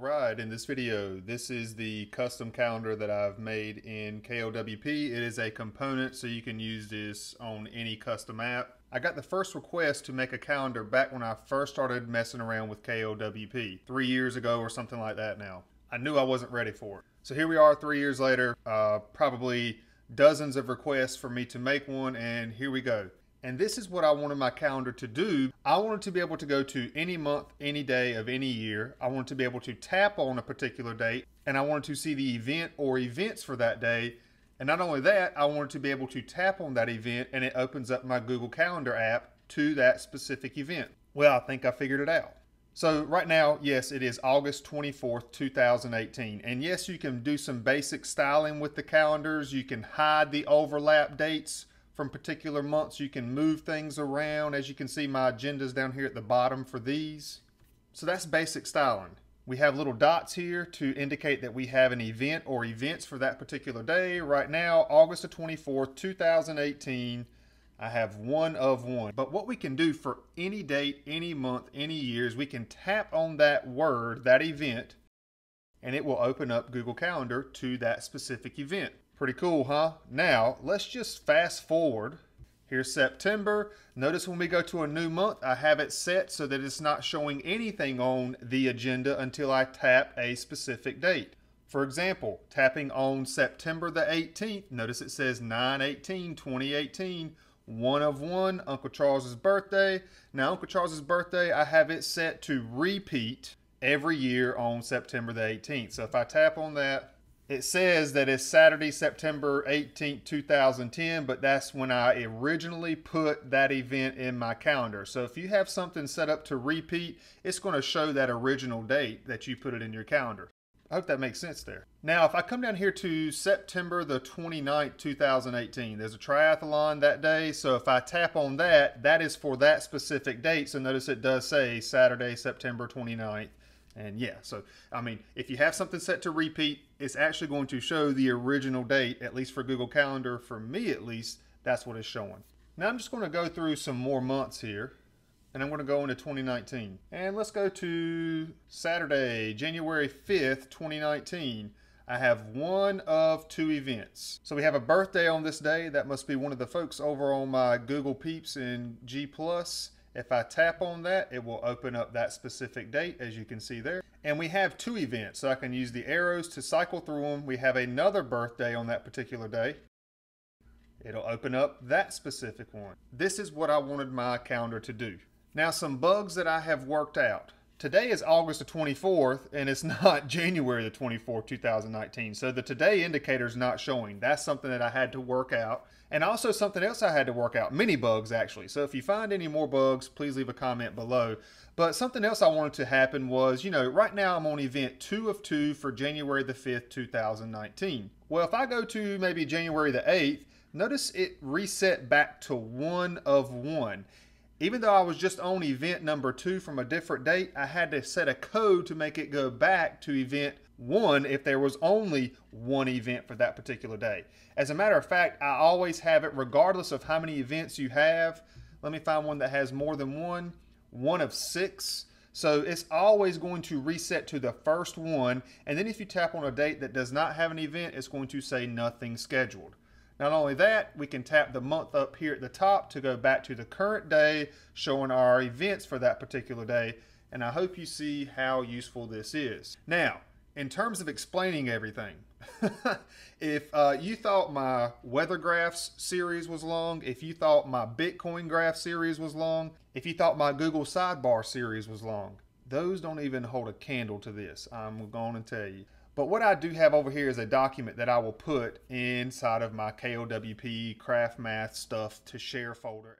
right, in this video, this is the custom calendar that I've made in KLWP. It is a component so you can use this on any Kustom app. I got the first request to make a calendar back when I first started messing around with KLWP, three years ago or something like that now. I knew I wasn't ready for it. So here we are three years later, uh, probably dozens of requests for me to make one, and here we go. And this is what I wanted my calendar to do. I wanted to be able to go to any month, any day of any year. I wanted to be able to tap on a particular date and I wanted to see the event or events for that day. And not only that, I wanted to be able to tap on that event and it opens up my Google Calendar app to that specific event. Well, I think I figured it out. So right now, yes, it is August 24th, 2018. And yes, you can do some basic styling with the calendars. You can hide the overlap dates from particular months. You can move things around. As you can see, my agenda is down here at the bottom for these. So that's basic styling. We have little dots here to indicate that we have an event or events for that particular day. Right now, August the 24th, 2018, I have one of one. But what we can do for any date, any month, any years, we can tap on that word, that event, and it will open up Google Calendar to that specific event. Pretty cool, huh? Now, let's just fast forward. Here's September. Notice when we go to a new month, I have it set so that it's not showing anything on the agenda until I tap a specific date. For example, tapping on September the 18th, notice it says 9-18-2018, one of one, Uncle Charles's birthday. Now, Uncle Charles's birthday, I have it set to repeat every year on September the 18th. So if I tap on that, it says that it's Saturday, September 18th, 2010, but that's when I originally put that event in my calendar. So if you have something set up to repeat, it's going to show that original date that you put it in your calendar. I hope that makes sense there. Now, if I come down here to September the 29th, 2018, there's a triathlon that day. So if I tap on that, that is for that specific date. So notice it does say Saturday, September 29th, and yeah, so I mean, if you have something set to repeat, it's actually going to show the original date, at least for Google Calendar. For me, at least, that's what it's showing. Now I'm just going to go through some more months here, and I'm going to go into 2019. And let's go to Saturday, January 5th, 2019. I have one of two events. So we have a birthday on this day. That must be one of the folks over on my Google Peeps in G+. If I tap on that, it will open up that specific date, as you can see there. And we have two events, so I can use the arrows to cycle through them. We have another birthday on that particular day. It'll open up that specific one. This is what I wanted my calendar to do. Now, some bugs that I have worked out. Today is August the 24th, and it's not January the 24th, 2019. So the today indicator is not showing. That's something that I had to work out. And also something else I had to work out, many bugs actually. So if you find any more bugs, please leave a comment below. But something else I wanted to happen was, you know, right now I'm on event two of two for January the 5th, 2019. Well, if I go to maybe January the 8th, notice it reset back to one of one. Even though I was just on event number two from a different date, I had to set a code to make it go back to event one if there was only one event for that particular day. As a matter of fact, I always have it regardless of how many events you have. Let me find one that has more than one. One of six. So it's always going to reset to the first one. And then if you tap on a date that does not have an event, it's going to say nothing scheduled. Not only that, we can tap the month up here at the top to go back to the current day, showing our events for that particular day. And I hope you see how useful this is. Now, in terms of explaining everything, if uh, you thought my weather graphs series was long, if you thought my Bitcoin graph series was long, if you thought my Google sidebar series was long, those don't even hold a candle to this. I'm going to tell you. But what I do have over here is a document that I will put inside of my KLWP CraftMath stuff to share folder.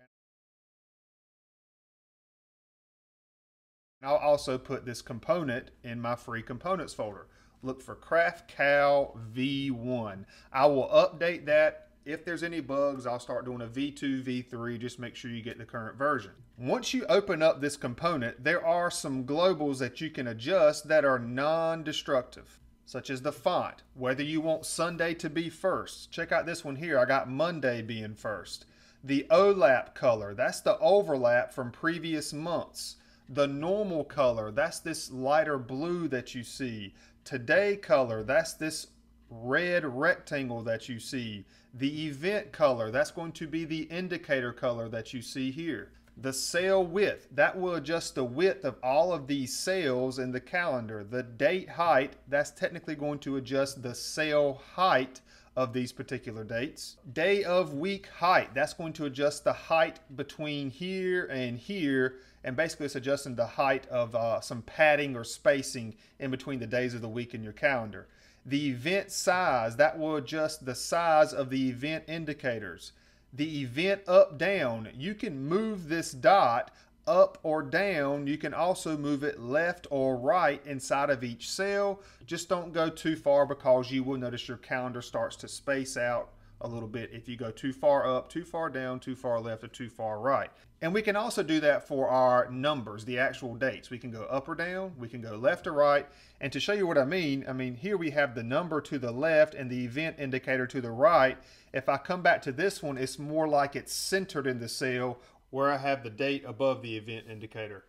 I'll also put this component in my free components folder. Look for CraftCal V1. I will update that. If there's any bugs, I'll start doing a V2, V3. Just make sure you get the current version. Once you open up this component, there are some globals that you can adjust that are non-destructive such as the font, whether you want Sunday to be first. Check out this one here. I got Monday being first. The OLAP color, that's the overlap from previous months. The normal color, that's this lighter blue that you see. Today color, that's this red rectangle that you see. The event color, that's going to be the indicator color that you see here. The cell width, that will adjust the width of all of these cells in the calendar. The date height, that's technically going to adjust the cell height of these particular dates. Day of week height, that's going to adjust the height between here and here and basically it's adjusting the height of uh, some padding or spacing in between the days of the week in your calendar. The event size, that will adjust the size of the event indicators. The event up down, you can move this dot up or down. You can also move it left or right inside of each cell. Just don't go too far because you will notice your calendar starts to space out a little bit if you go too far up, too far down, too far left, or too far right. And we can also do that for our numbers, the actual dates. We can go up or down, we can go left or right. And to show you what I mean, I mean, here we have the number to the left and the event indicator to the right. If I come back to this one, it's more like it's centered in the cell where I have the date above the event indicator.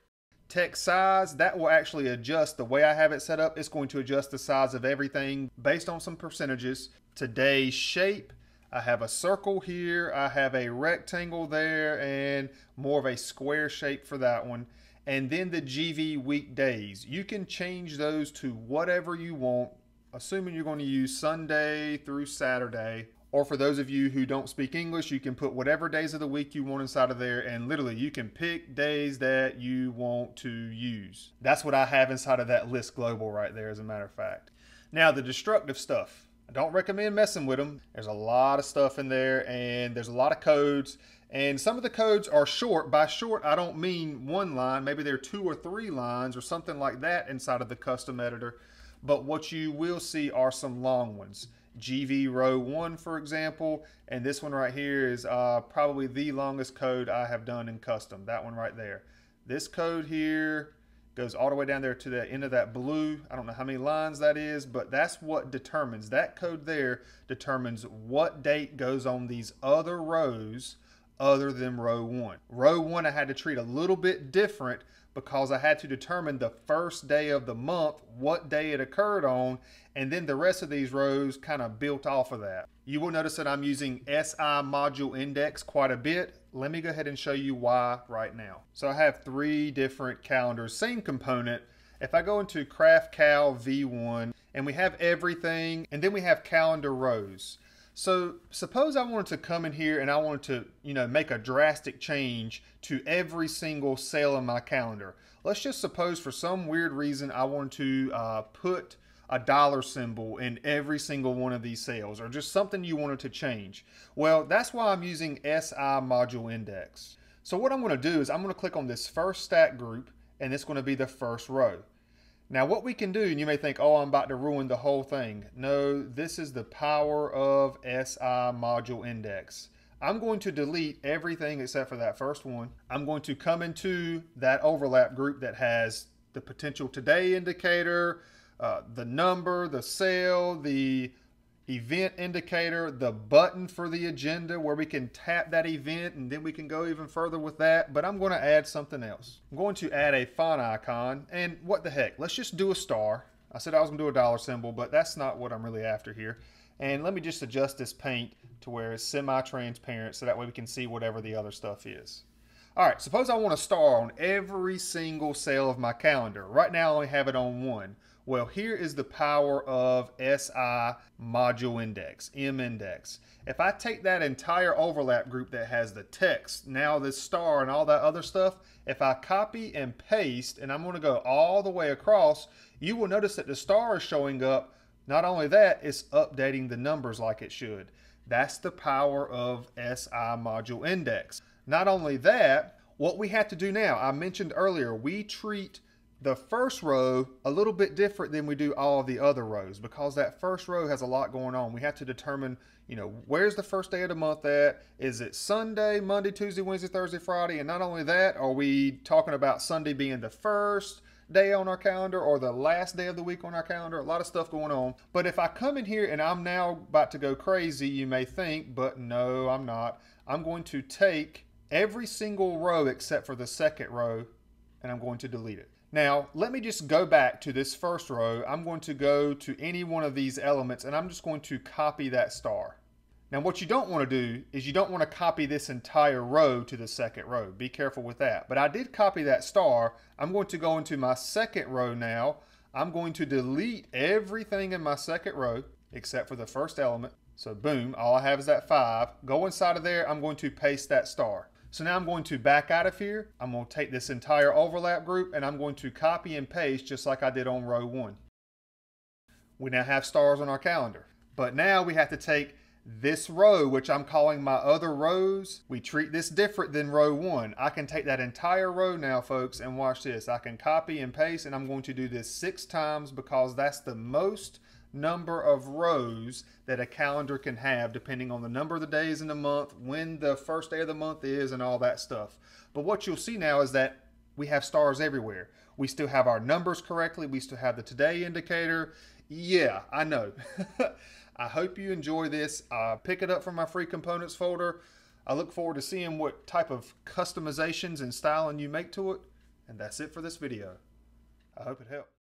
Text size, that will actually adjust the way I have it set up. It's going to adjust the size of everything based on some percentages. Today's shape, I have a circle here, I have a rectangle there, and more of a square shape for that one. And then the GV weekdays. You can change those to whatever you want, assuming you're going to use Sunday through Saturday. Or for those of you who don't speak English, you can put whatever days of the week you want inside of there, and literally you can pick days that you want to use. That's what I have inside of that list global right there, as a matter of fact. Now, the destructive stuff. I don't recommend messing with them. There's a lot of stuff in there and there's a lot of codes. And some of the codes are short. By short, I don't mean one line. Maybe there are two or three lines or something like that inside of the Kustom editor. But what you will see are some long ones. GV row 1, for example, and this one right here is uh, probably the longest code I have done in Kustom, that one right there. This code here goes all the way down there to the end of that blue. I don't know how many lines that is, but that's what determines, that code there determines what date goes on these other rows other than row one. Row one I had to treat a little bit different because I had to determine the first day of the month, what day it occurred on, and then the rest of these rows kind of built off of that. You will notice that I'm using SI module index quite a bit let me go ahead and show you why right now. So I have three different calendars, same component. If I go into CraftCal V1 and we have everything and then we have calendar rows. So suppose I wanted to come in here and I wanted to, you know, make a drastic change to every single cell in my calendar. Let's just suppose for some weird reason I wanted to uh, put a dollar symbol in every single one of these cells or just something you wanted to change. Well, that's why I'm using SI module index. So what I'm going to do is I'm going to click on this first stack group and it's going to be the first row. Now what we can do, and you may think, oh, I'm about to ruin the whole thing. No, this is the power of SI module index. I'm going to delete everything except for that first one. I'm going to come into that overlap group that has the potential today indicator, uh, the number, the cell, the event indicator, the button for the agenda where we can tap that event and then we can go even further with that. But I'm going to add something else. I'm going to add a font icon and what the heck, let's just do a star. I said I was going to do a dollar symbol, but that's not what I'm really after here. And let me just adjust this paint to where it's semi-transparent so that way we can see whatever the other stuff is. All right, suppose I want a star on every single cell of my calendar. Right now I only have it on one. Well, here is the power of SI module index, M index. If I take that entire overlap group that has the text, now this star and all that other stuff, if I copy and paste, and I'm going to go all the way across, you will notice that the star is showing up. Not only that, it's updating the numbers like it should. That's the power of SI module index. Not only that, what we have to do now, I mentioned earlier, we treat the first row a little bit different than we do all the other rows because that first row has a lot going on. We have to determine, you know, where's the first day of the month at? Is it Sunday, Monday, Tuesday, Wednesday, Thursday, Friday? And not only that, are we talking about Sunday being the first day on our calendar or the last day of the week on our calendar? A lot of stuff going on. But if I come in here and I'm now about to go crazy, you may think, but no, I'm not. I'm going to take every single row except for the second row and I'm going to delete it. Now, let me just go back to this first row. I'm going to go to any one of these elements and I'm just going to copy that star. Now what you don't want to do is you don't want to copy this entire row to the second row. Be careful with that. But I did copy that star. I'm going to go into my second row now. I'm going to delete everything in my second row except for the first element. So boom, all I have is that five. Go inside of there, I'm going to paste that star. So now I'm going to back out of here. I'm going to take this entire overlap group and I'm going to copy and paste just like I did on row one. We now have stars on our calendar. But now we have to take this row, which I'm calling my other rows, we treat this different than row one. I can take that entire row now, folks, and watch this. I can copy and paste, and I'm going to do this six times because that's the most number of rows that a calendar can have depending on the number of the days in the month, when the first day of the month is, and all that stuff. But what you'll see now is that we have stars everywhere. We still have our numbers correctly. We still have the today indicator. Yeah, I know. I hope you enjoy this. Uh, pick it up from my free components folder. I look forward to seeing what type of customizations and styling you make to it. And that's it for this video. I hope it helped.